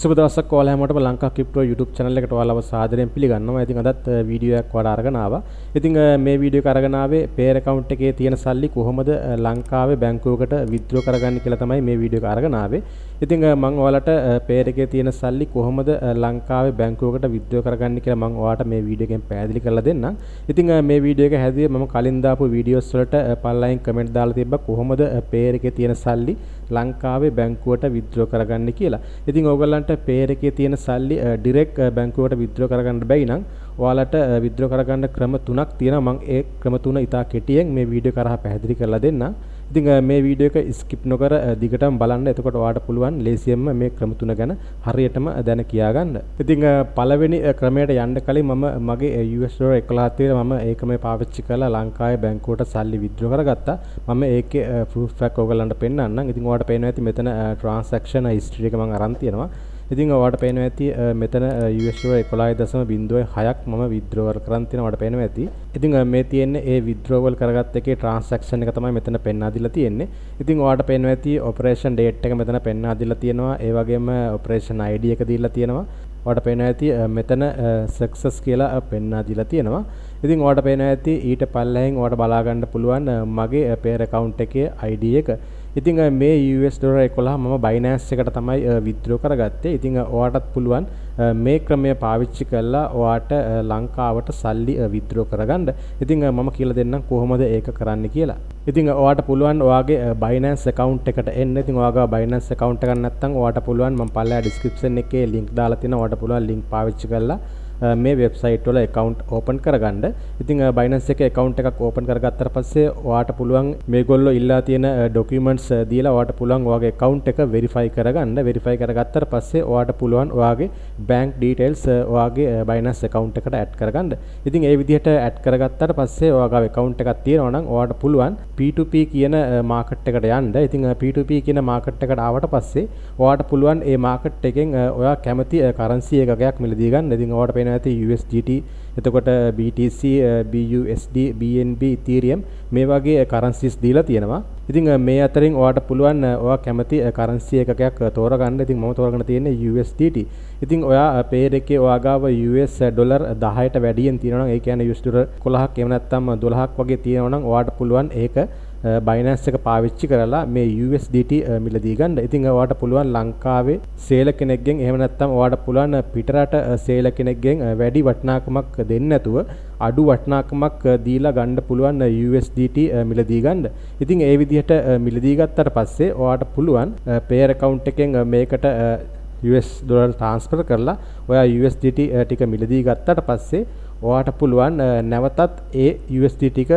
සුබ දවසක් ඔයාලා හැමෝටම ලංකා ක්‍රිප්ටෝ YouTube channel එකට ඔයාලව සාදරයෙන් පිළිගන්නවා. ඉතින් අදත් වීඩියෝ එකක් වඩා අරගෙන ආවා. ඉතින් මේ වීඩියෝ එක අරගෙන ආවේ පේර account එකේ තියෙන සල්ලි කොහොමද ලංකාවේ බැංකුවකට withdraw කරගන්නේ කියලා තමයි මේ වීඩියෝ එක අරගෙන ආවේ. ඉතින් මම ඔයාලට පේර එකේ තියෙන සල්ලි කොහොමද ලංකාවේ බැංකුවකට withdraw කරගන්නේ කියලා මම ඔයාලට මේ වීඩියෝ එකෙන් පැහැදිලි කරලා දෙන්නම්. ඉතින් මේ වීඩියෝ එක හැදුවේ මම කලින් දාපු වීඩියෝස් වලට පල්ලයින් කමෙන්ට් දාලා තිබ්බා කොහොමද පේර එකේ තියෙන සල්ලි ලංකාවේ බැංකුවට withdraw කරගන්නේ කියලා. ඉතින් ඕගොල්ලන්ට ඔයාලට පේර එකේ තියෙන සල්ලි ඩිරෙක්ට් බැංකුවට විත්ඩ්‍රෝ කරගන්න බැයි නම් ඔයාලට විත්ඩ්‍රෝ කරගන්න ක්‍රම තුනක් තියෙනවා මම ඒ ක්‍රම තුන ඉතා කෙටියෙන් මේ වීඩියෝ කරා පැහැදිලි කරලා දෙන්නම් ඉතින් මේ වීඩියෝ එක ස්කිප් නොකර දිගටම බලන්න එතකොට ඔයාලට පුළුවන් ලේසියෙන්ම මේ ක්‍රම තුන ගැන හරියටම දැන කියා ගන්න. ඉතින් පළවෙනි ක්‍රමයට යන්න කලින් මම මගේ US ඩොලර් 11 තියෙන මම ඒ ක්‍රමය පාවිච්චි කරලා ලංකාවේ බැංකුවට සල්ලි විත්ඩ්‍රෝ කරගත්තා. මම ඒකේ ප්‍රූෆ් එකක් ඔයගලන්ට පෙන්නන්නම්. ඉතින් ඔයාලට පේනවා ඇති මෙතන ට්‍රාන්සැක්ෂන් හිස්ටරි එක මම අරන් තියෙනවා. ඉතින් ඔයාලට පේනවා ඇති මෙතන US ඩොලර් 11.06ක් මම විත්ඩ්‍රෝවල් කරන් තියෙනවා ඔයාලට පේනවා ඇති. ඉතින් මේ තියෙන්නේ ඒ විත්ඩ්‍රෝවල් කරගත්ත එකේ ට්‍රාන්සැක්ෂන් එක තමයි මෙතන පෙන්වා දීලා තියෙන්නේ. ඉතින් ඔයාලට පේනවා ඇති ඔපරේෂන් ඩේට් එක මෙතන පෙන්වා දීලා තියෙනවා. ඒ වගේම ඔපරේෂන් ID එක දීලා තියෙනවා. ඔයාලට පේනවා ඇති මෙතන සක්සස් කියලා පෙන්වා දීලා තියෙනවා. ඉතින් ඔයාලට පේනවා ඇති ඊට පල්ලෙහෙන් ඔයාලට බලා ගන්න පුළුවන් මගේ පේර account එකේ ID එක. ඉතින් මේ US ඩොලර් 11 මම Binance එකට තමයි withdraw කරගත්තේ. ඉතින් ඔයාටත් පුළුවන් මේ ක්‍රමය පාවිච්චි කරලා ඔයාට ලංකාවට සල්ලි withdraw කරගන්න. ඉතින් මම කියලා දෙන්නම් කොහොමද ඒක කරන්න කියලා. ඉතින් ඔයාට පුළුවන් ඔයාගේ Binance account එකට එන්න. ඉතින් ඔයාගේ Binance account එකක් නැත්නම් ඔයාට පුළුවන් මම පල්ලෙහා description එකේ link දාලා තියෙනවා. ඔයාට පුළුවන් link පාවිච්චි කරලා මේ වෙබ්සයිට් වල account open කරගන්න. ඉතින් Binance එකේ account එකක් open කරගත්තට පස්සේ ඔයාට පුළුවන් මේගොල්ලෝ ඉල්ලා තියෙන documents දීලා ඔයාට පුළුවන් ඔයාගේ account එක verify කරගන්න. verify කරගත්තට පස්සේ ඔයාට පුළුවන් ඔයාගේ bank details ඔයාගේ Binance account එකට add කරගන්න. ඉතින් ඒ විදිහට add කරගත්තට පස්සේ ඔයාගේ account එකක් තියෙනවා නම් ඔයාට පුළුවන් P2P කියන market එකට යන්න. ඉතින් P2P කියන market එකට ආවට පස්සේ ඔයාට පුළුවන් ඒ market එකෙන් ඔයා කැමති currency එකකයක් මිලදී ගන්න. ඉතින් ඔයාට පේන ඇති USDT එතකොට BTC BUSD BNB Ethereum මේ වගේ කරන්සිස් දීලා තියෙනවා. ඉතින් මේ අතරින් ඔයාට පුළුවන් ඔයා කැමති කරන්සි එකකයක් තෝරගන්න. ඉතින් මම තෝරගෙන තියෙන්නේ USDT. ඉතින් ඔයා පේර් එකේ ඔයා ගාව US ඩොලර් 10ට වැඩියෙන් තියෙනවා නම් ඒ කියන්නේ US ඩොලර් 11ක් එහෙම නැත්නම් 12ක් වගේ තියෙනවා නම් ඔයාට පුළුවන් ඒක බයිනන්ස් එක පාවිච්චි කරලා මේ USDT මිලදී ගන්න. ඉතින් ඔයාට පුළුවන් ලංකාවේ සේල කෙනෙක්ගෙන් එහෙම නැත්නම් ඔයාට පුළුවන් පිටරට සේල කෙනෙක්ගෙන් වැඩි වටිනාකමක් දෙන්නේ නැතුව අඩු වටිනාකමක් දීලා ගන්න පුළුවන් USDT මිලදී ගන්න. ඉතින් ඒ විදිහට මිලදී ගත්තට පස්සේ ඔයාට පුළුවන් පේර් account එකෙන් මේකට US ඩොලර් ට්‍රාන්ස්ෆර් කරලා ඔයා USDT ටික මිලදී ගත්තට පස්සේ ඔයාට පුළුවන් නැවතත් ඒ USD ටික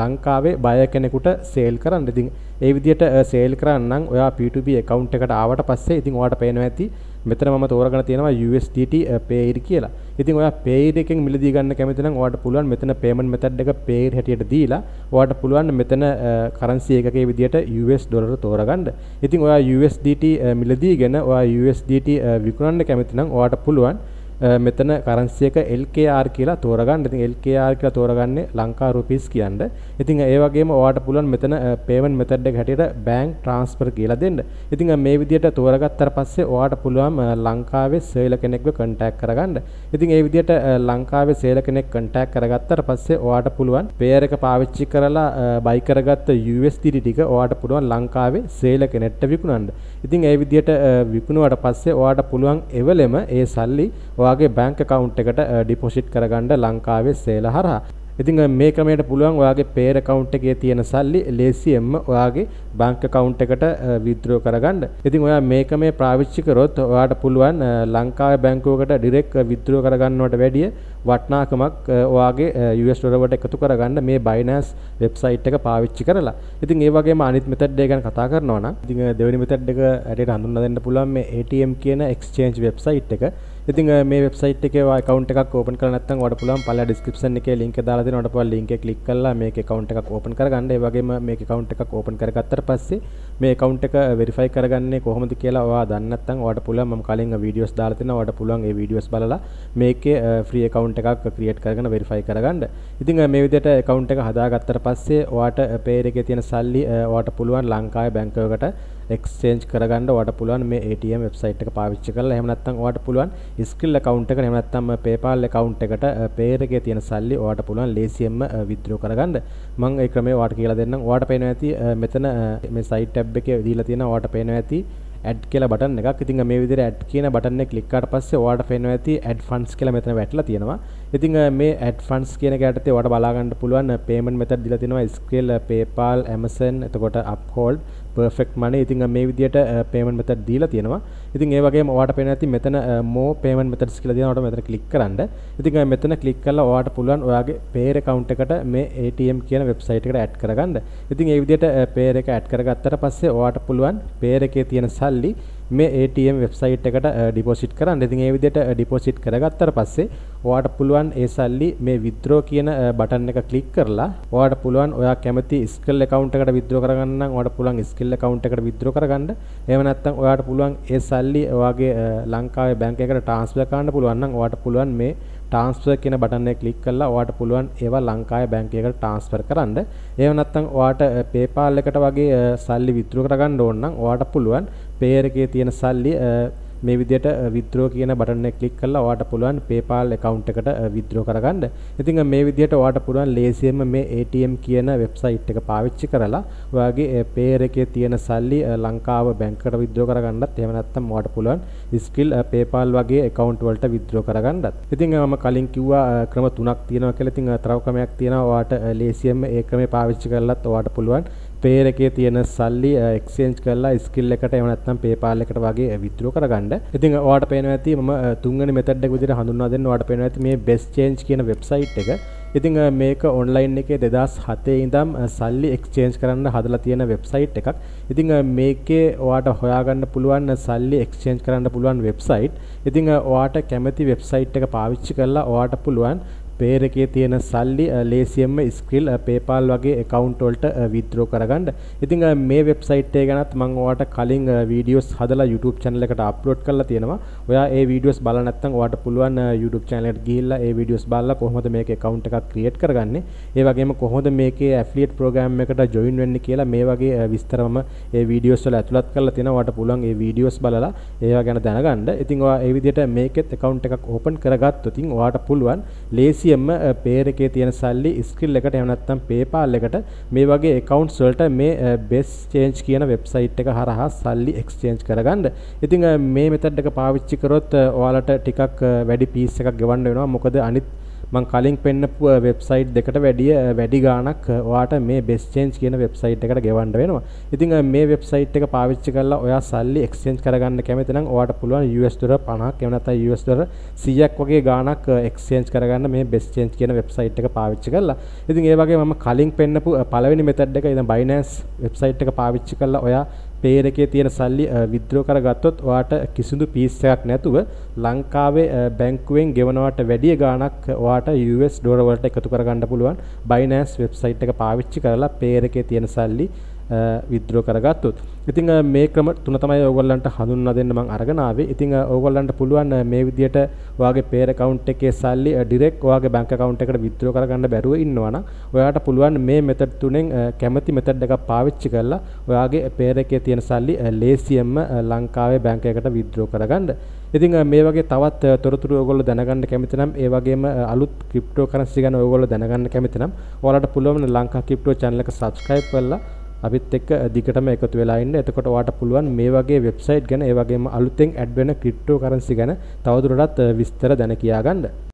ලංකාවේ බය කෙනෙකුට සේල් කරන්න. ඉතින් ඒ විදිහට සේල් කරන්න නම් ඔයා P2P account එකට ආවට පස්සේ ඉතින් ඔයාට පේනවා ඇති මෙතන මම තෝරගෙන තියෙනවා USDT Paid කියලා. ඉතින් ඔයා Paid එකෙන් මිලදී ගන්න කැමති නම් ඔයාට පුළුවන් මෙතන payment method එක Paid හැටියට දීලා ඔයාට පුළුවන් මෙතන currency එකකේ විදිහට US ඩොලර තෝරගන්න. ඉතින් ඔයා USDT මිලදීගෙන ඔයා USDT විකුණන්න කැමති නම් ඔයාට පුළුවන් මෙතන කරන්සි එක LKR කියලා තෝරගන්න. ඉතින් LKR කියලා තෝරගන්නේ ලංකා රුපීස් කියන්නේ. ඉතින් ඒ වගේම ඔයාට පුළුවන් මෙතන payment method එක හැටියට bank transfer කියලා දෙන්න. ඉතින් මේ විදිහට තෝරගත්තට පස්සේ ඔයාට පුළුවන් ලංකාවේ සේල කෙනෙක්ව contact කරගන්න. ඉතින් ඒ විදිහට ලංකාවේ සේල කෙනෙක් contact කරගත්තට පස්සේ ඔයාට පුළුවන් pair එක පාවිච්චි කරලා buy කරගත්ත USDT ටික ඔයාට පුළුවන් ලංකාවේ සේල කෙනෙක්ට විකුණන්න. ඉතින් ඒ විදිහට විකුණුවාට පස්සේ ඔයාට පුළුවන් එවලෙම ඒ සල්ලි ඔයාගේ බැංක් account එකට uh, ඩිපොසිට් කරගන්න ලංකාවේ සේල හරහා. ඉතින් මේ ක්‍රමයට පුළුවන් ඔයාගේ පේර් account එකේ තියෙන සල්ලි ලේසියෙන්ම ඔයාගේ බැංක් account එකට withdraw කරගන්න. ඉතින් ඔයා මේ ක්‍රමය පාවිච්චි කරොත් ඔයාට පුළුවන් ලංකාවේ බැංකුවකට direct withdraw කරගන්නවට වැඩිය වටිනාකමක් ඔයාගේ US ඩොලර් වලට එකතු කරගන්න මේ Binance වෙබ්සයිට් එක පාවිච්චි කරලා. ඉතින් ඒ වගේම අනිත් මෙතඩ් එක ගැන කතා කරනවා නම් ඉතින් දෙවෙනි මෙතඩ් එක ඇටට හඳුන්වා දෙන්න පුළුවන් මේ ATM කියන exchange වෙබ්සයිට් එක. ඉතින් මේ වෙබ්සයිට් එකේ ඔයා account එකක් open කරලා නැත්නම් ඔයාලට පුළුවන් පළල description එකේ link එක දාලා දෙනවා. ඔයාලට පුළුවන් link එක click කරලා මේක account එකක් open කරගන්න. ඒ වගේම මේක account එකක් open කරගත්තට පස්සේ මේ account එක verify කරගන්නේ කොහොමද කියලා ඔයා දන්නේ නැත්නම් ඔයාලට පුළුවන් මම කලින් වීඩියෝස් දාලා තියෙනවා. ඔයාලට පුළුවන් ඒ වීඩියෝස් බලලා මේකේ free account account එකක් create කරගෙන verify කරගන්න. ඉතින් මේ විදිහට account එක හදාගත්තට පස්සේ ඔයාට Payer එකේ තියෙන සල්ලි ඔයාට පුළුවන් ලංකාවේ බැංකුවකට exchange කරගන්න ඔයාට පුළුවන් මේ ATM website එක පාවිච්චි කරලා එහෙම නැත්නම් ඔයාට පුළුවන් Skrill account එකට එහෙම නැත්නම් PayPal account එකට Payer එකේ තියෙන සල්ලි ඔයාට පුළුවන් ලේසියෙන්ම withdraw කරගන්න. මම ඒ ක්‍රමය ඔයාට කියලා දෙන්නම්. ඔයාට පේනවා ඇති මෙතන මේ site tab එකේ දීලා තියෙනවා ඔයාට පේනවා ඇති ඇඩ් කියලා බටන් එකක්. ඉතින් මේ විදිහට ඇඩ් කියන බටන් එක ක්ලික් කරාට පස්සේ ඔයාලට පේනවා ඇති ඇඩ් ෆන්ඩ්ස් කියලා මෙතන වැටලා තියෙනවා. ඉතින් මේ ඇඩ් ෆන්ඩ්ස් කියන එක යටතේ ඔයාලට බලා ගන්න පුළුවන් පේමන්ට් මෙතඩ් දීලා තියෙනවා Skrill, PayPal, Amazon, එතකොට Uphold, perfect money. ඉතින් මේ විදිහට payment method දීලා තියෙනවා. ඉතින් ඒ වගේම ඔයාලට පේන ඇති මෙතන more payment methods කියලා තියෙනවා. ඔයාලට මෙතන click කරන්න. ඉතින් මෙතන click කරලා ඔයාලට පුළුවන් ඔයාගේ payer account එකට මේ ATM කියන website එකට add කරගන්න. ඉතින් ඒ විදිහට payer එක add කරගත්තට පස්සේ ඔයාලට පුළුවන් payer එකේ තියෙන සල්ලි මේ ATM වෙබ්සයිට් එකට uh, ඩිපොසිට් කරන්න. ඉතින් ඒ විදිහට uh, ඩිපොසිට් කරගත්තට පස්සේ ඔයාට පුළුවන් ඒ සල්ලි මේ withdraw කියන uh, බටන් එක ක්ලික් කරලා ඔයාට පුළුවන් ඔයා කැමති Skrill account එකට withdraw කරගන්න නම් ඔයාට පුළුවන් Skrill account එකට withdraw කරගන්න. එහෙම නැත්නම් ඔයාට පුළුවන් ඒ සල්ලි ඔයාගේ ලංකාවේ බැංක් එකකට transfer කරන්න පුළුවන් නම් ඔයාට පුළුවන් මේ ට්‍රාන්ස්ෆර් කියන බටන් එක ක්ලික් කරලා ඔයාට පුළුවන් ඒවා ලංකාවේ බැංකුවකට ට්‍රාන්ස්ෆර් කරන්න. එහෙම නැත්නම් ඔයාට PayPal එකට වගේ සල්ලි විත්ඩ්‍රෝ කරගන්න ඕන නම් ඔයාට පුළුවන් Payer එකේ තියෙන සල්ලි මේ විදිහට withdraw කියන බටන් එක ක්ලික් කරලා ඔයාට පුළුවන් PayPal account එකට withdraw කරගන්න. ඉතින් මේ විදිහට ඔයාට පුළුවන් ලේසියෙන්ම මේ ATM කියන වෙබ්සයිට් එක පාවිච්චි කරලා ඔයාගේ Payer එකේ තියෙන සල්ලි ලංකාව බැංකුවකට withdraw කරගන්නත් එහෙම නැත්නම් ඔයාට පුළුවන් Skrill PayPal වගේ account වලට withdraw කරගන්නත්. ඉතින් මම කලින් කිව්වා ක්‍රම තුනක් තියෙනවා කියලා. ඉතින් තව ක්‍රමයක් තියෙනවා ඔයාට ලේසියෙන්ම ඒ ක්‍රමේ පාවිච්චි කරලත් ඔයාට පුළුවන් පේර් එකේ තියෙන සල්ලි එක්ස්චේන්ජ් කරලා ස්කිල් එකට එහෙම නැත්නම් PayPal එකට වගේ විත්ඩ්‍රෝ කරගන්න. ඉතින් ඔයාලට පේනවා ඇති මම තුන්වෙනි මෙතඩ් එක විදිහට හඳුන්වා දෙන්න ඔයාලට පේනවා ඇති මේ best change කියන වෙබ්සයිට් එක. ඉතින් මේක ඔන්ලයින් එකේ 2007 ඉඳන් සල්ලි එක්ස්චේන්ජ් කරන්න හදලා තියෙන වෙබ්සයිට් එකක්. ඉතින් මේකේ ඔයාට හොයාගන්න පුළුවන් සල්ලි එක්ස්චේන්ජ් කරන්න පුළුවන් වෙබ්සයිට්. ඉතින් ඔයාට කැමති වෙබ්සයිට් එක පාවිච්චි කරලා ඔයාට පුළුවන් පේර් එකේ තියෙන සල්ලි ලේසියෙන්ම ස්ක්‍රිල් PayPal වගේ account වලට withdraw කරගන්න. ඉතින් මේ වෙබ්සයිට් එක ගැනත් මම ඔයාලට කලින් වීඩියෝස් හදලා YouTube channel එකට upload කරලා තියෙනවා. ඔයා ඒ වීඩියෝස් බලලා නැත්නම් ඔයාට පුළුවන් YouTube channel එකට ගිහිල්ලා ඒ වීඩියෝස් බලලා කොහොමද මේක account එකක් create කරගන්නේ. ඒ වගේම කොහොමද මේකේ affiliate program එකට join වෙන්නේ කියලා මේ වගේ විස්තරම ඒ වීඩියෝස් වල ඇතුළත් කරලා තියෙනවා. ඔයාට පුළුවන් ඒ වීඩියෝස් බලලා ඒවා ගැන දැනගන්න. ඉතින් ඔයා ඒ විදිහට මේකෙත් account එකක් open කරගත්තොත් ඉතින් ඔයාට පුළුවන් ලේසි කිසියම්ම පේර් එකේ තියෙන සල්ලි ස්ක්‍රිල් එකට එහෙම නැත්නම් PayPal එකට මේ වගේ accounts වලට මේ best change කියන වෙබ්සයිට් එක හරහා සල්ලි exchange කරගන්න. ඉතින් මේ method එක පාවිච්චි කරොත් ඔයාලට ටිකක් වැඩි piece එකක් ගෙවන්න වෙනවා. මොකද අනිත් මං කලින් පෙන්නපු වෙබ්සයිට් දෙකට වැඩිය වැඩි ගාණක් ඔයාට මේ best change කියන වෙබ්සයිට් එකට ගෙවන්න වෙනවා. ඉතින් මේ වෙබ්සයිට් එක පාවිච්චි කරලා ඔයා සල්ලි exchange කරගන්න කැමති නම් ඔයාට පුළුවන් US ඩොලර් 50ක් එහෙම නැත්නම් US ඩොලර් 100ක් වගේ ගාණක් exchange කරගන්න මේ best change කියන වෙබ්සයිට් එක පාවිච්චි කරලා. ඉතින් ඒ වගේ මම කලින් පෙන්නපු පළවෙනි method එක ඉතින් Binance වෙබ්සයිට් එක පාවිච්චි කරලා ඔයා පේර් එකේ තියෙන සල්ලි විත්ඩ්‍රෝ කරගත්තොත් ඔයාට කිසිදු පීස් එකක් නැතුව ලංකාවේ බැංකුවෙන් ගෙවනවට වැඩිය ගාණක් ඔයාට US ඩොලර් වලට එකතු කරගන්න පුළුවන්. Binance වෙබ්සයිට් එක පාවිච්චි කරලා පේර් එකේ තියෙන සල්ලි විත්ඩ්‍රෝ කරගත්තොත්. ඉතින් මේ ක්‍රම තුන තමයි ඕගොල්ලන්ට හඳුන්වා දෙන්න මම අරගෙන ආවේ. ඉතින් ඕගොල්ලන්ට පුළුවන් මේ විදියට ඔයාගේ පේර් account එකේ සල්ලි ඩිරෙක්ට් ඔයාගේ bank account එකට විත්ඩ්‍රෝ කරගන්න බැරුව ඉන්නවා නම් ඔයාට පුළුවන් මේ මෙතඩ් තුනෙන් කැමති මෙතඩ් එකක් පාවිච්චි කරලා ඔයාගේ පේර් එකේ තියෙන සල්ලි ලේසියෙන්ම ලංකාවේ බැංක් එකකට විත්ඩ්‍රෝ කරගන්න. ඉතින් මේ වගේ තවත් තොරතුරු ඔයගොල්ලෝ දැනගන්න කැමති නම් ඒ වගේම අලුත් ක්‍රිප්ටෝ කරන්සි ගැන ඔයගොල්ලෝ දැනගන්න කැමති නම් ඔයාලට පුළුවන් ලංකා ක්‍රිප්ටෝ channel එක subscribe කරලා අපිත් එක්ක දිගටම එකතු වෙලා ඉන්න. එතකොට ඔයාට පුළුවන් මේ වගේ වෙබ්සයිට් ගැන ඒ වගේම අලුතෙන් ඇඩ් වෙන ක්‍රිප්ටෝ කරන්සි ගැන තවදුරටත් විස්තර දැන කියා ගන්න.